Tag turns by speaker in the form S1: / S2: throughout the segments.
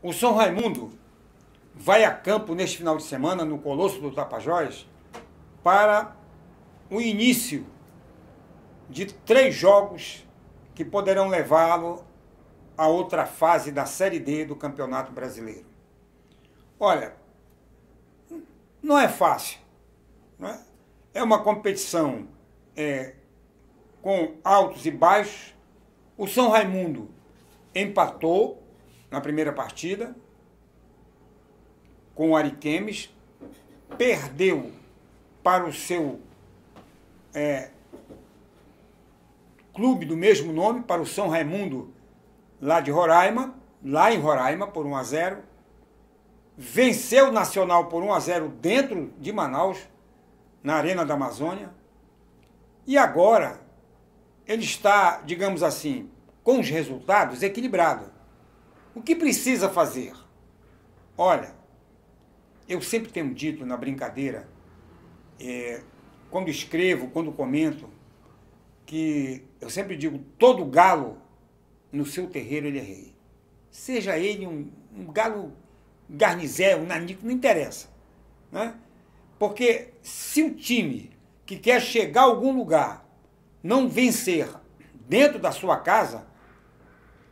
S1: O São Raimundo vai a campo neste final de semana no Colosso do Tapajós para o início de três jogos que poderão levá-lo a outra fase da Série D do Campeonato Brasileiro. Olha, não é fácil. Não é? é uma competição é, com altos e baixos. O São Raimundo empatou na primeira partida com o Ariquemes, perdeu para o seu é, clube do mesmo nome, para o São Raimundo, lá de Roraima, lá em Roraima, por 1 a 0. Venceu o Nacional por 1 a 0 dentro de Manaus, na Arena da Amazônia. E agora ele está, digamos assim, com os resultados equilibrado. O que precisa fazer? Olha, eu sempre tenho dito na brincadeira, é, quando escrevo, quando comento, que eu sempre digo: todo galo no seu terreiro ele é rei. Seja ele um, um galo garnizé, um nanico, não interessa. Né? Porque se o time que quer chegar a algum lugar não vencer dentro da sua casa,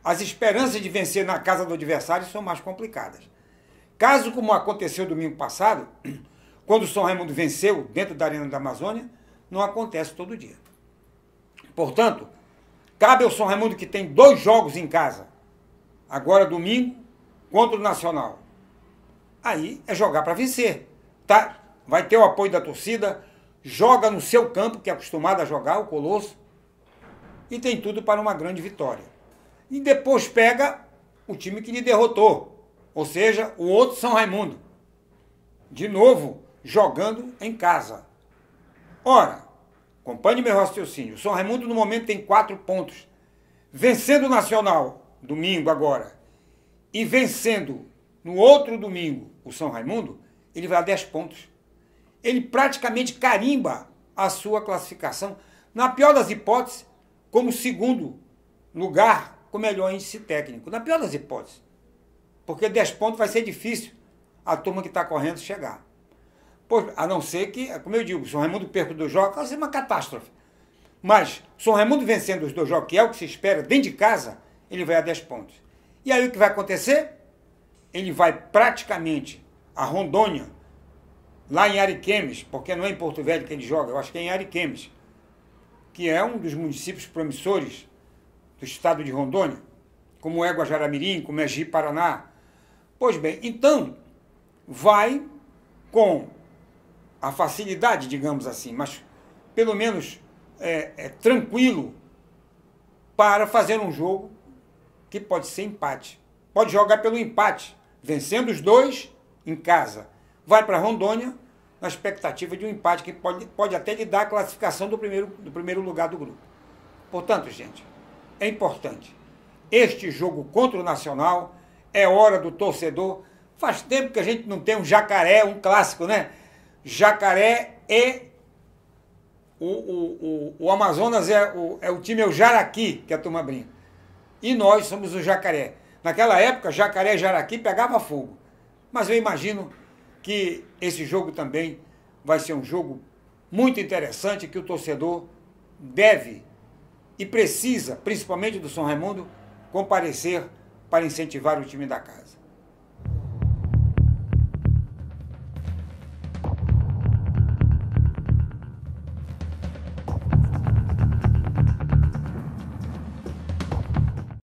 S1: as esperanças de vencer na casa do adversário são mais complicadas. Caso como aconteceu domingo passado, quando o São Raimundo venceu dentro da Arena da Amazônia, não acontece todo dia. Portanto, cabe ao São Raimundo que tem dois jogos em casa, agora domingo contra o Nacional. Aí é jogar para vencer. Tá? Vai ter o apoio da torcida, joga no seu campo, que é acostumado a jogar, o Colosso, e tem tudo para uma grande vitória e depois pega o time que lhe derrotou, ou seja, o outro São Raimundo. De novo, jogando em casa. Ora, acompanhe meu raciocínio. O São Raimundo no momento tem quatro pontos. Vencendo o Nacional, domingo agora, e vencendo no outro domingo o São Raimundo, ele vai a 10 pontos. Ele praticamente carimba a sua classificação, na pior das hipóteses, como segundo lugar melhor índice técnico, na pior das hipóteses. Porque 10 pontos vai ser difícil a turma que está correndo chegar. Pois, a não ser que, como eu digo, São Raimundo perca dois jogos, vai ser uma catástrofe. Mas São Raimundo vencendo os dois jogos, que é o que se espera dentro de casa, ele vai a 10 pontos. E aí o que vai acontecer? Ele vai praticamente a Rondônia, lá em Ariquemes, porque não é em Porto Velho que ele joga, eu acho que é em Ariquemes, que é um dos municípios promissores do estado de Rondônia, como é Guajaramirim, como é Ji-Paraná. Pois bem, então, vai com a facilidade, digamos assim, mas pelo menos é, é, tranquilo para fazer um jogo que pode ser empate. Pode jogar pelo empate, vencendo os dois em casa. Vai para Rondônia na expectativa de um empate que pode, pode até lhe dar a classificação do primeiro, do primeiro lugar do grupo. Portanto, gente, é importante. Este jogo contra o Nacional é hora do torcedor. Faz tempo que a gente não tem um jacaré, um clássico, né? Jacaré e o, o, o, o Amazonas é o, é o time, é o Jaraqui, que a turma brinca. E nós somos o jacaré. Naquela época, jacaré e jaraqui pegava fogo. Mas eu imagino que esse jogo também vai ser um jogo muito interessante que o torcedor deve e precisa, principalmente do São Raimundo, comparecer para incentivar o time da casa.